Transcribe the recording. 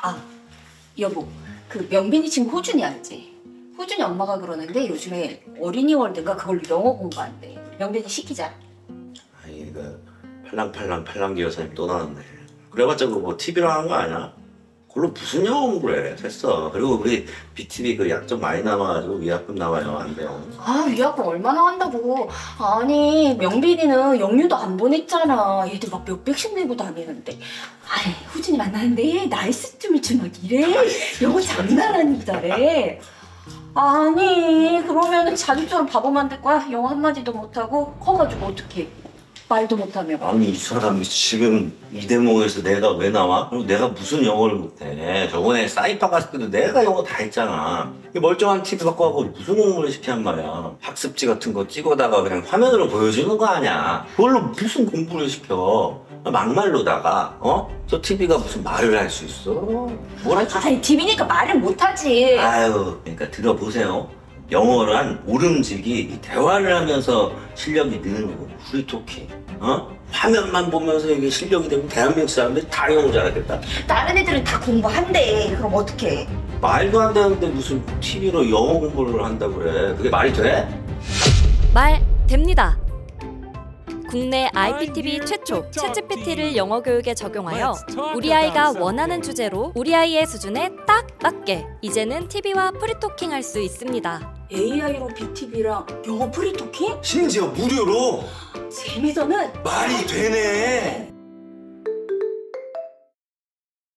아, 여보. 그 명빈이 친구 호준이 알지? 호준이 엄마가 그러는데 요즘에 어린이 월드가 그걸로 영어 공부한대. 명빈이 시키자. 아니 그 팔랑팔랑 팔랑기 여사님 또 나왔네. 그래봤자 그거 뭐 TV로 하는 거 아니야? 그걸로 무슨 영어 공부를 해? 됐어. 그리고 우리 BTV 그 약점 많이 남아가지고 위약금 나와요. 안 돼요. 아, 위약금 얼마나 한다고. 아니, 명빈이는 영유도 안 보냈잖아. 얘들 막 몇백씩 내고 다니는데. 아이, 호준이 만나는데 나이스쯤을 주막 이래. 영어 장난 잘해. 아니, 그러면 은 자기처럼 바보 만들 거야? 영어 한마디도 못하고 커가지고 어떡해. 말도 못하며. 아니 이 사람이 지금 이 대목에서 내가 왜 나와? 그리고 내가 무슨 영어를 못해? 저번에 사이파 갔을 때도 내가 영어 다 했잖아. 이 멀쩡한 TV 갖고 하고 무슨 공부를 시키란 말이야? 학습지 같은 거 찍어다가 그냥 화면으로 보여주는 거 아니야? 그걸로 무슨 공부를 시켜? 막말로다가 어? 저 TV가 무슨 말을 할 수 있어? 뭘 할 수 있어? 아니, TV니까 말을 못하지. 아유, 그러니까 들어보세요. 영어란 오름지기 이 대화를 하면서 실력이 느는 거고 프리토킹. 어? 화면만 보면서 이게 실력이 되면 대한민국 사람들이 다 영어 잘하겠다. 다른 애들은 다 공부한대. 그럼 어떡해. 말도 안 되는데 무슨 TV로 영어 공부를 한다고 그래. 그게 말이 돼? 말 됩니다. 국내 IPTV 최초 챗GPT를 영어 교육에 적용하여 우리 아이가 원하는 주제로 우리 아이의 수준에 딱 맞게 이제는 TV와 free talking 할 수 있습니다. AI로 BTV랑 영어 free talking? 심지어 무료로 재미서는 말이 되네.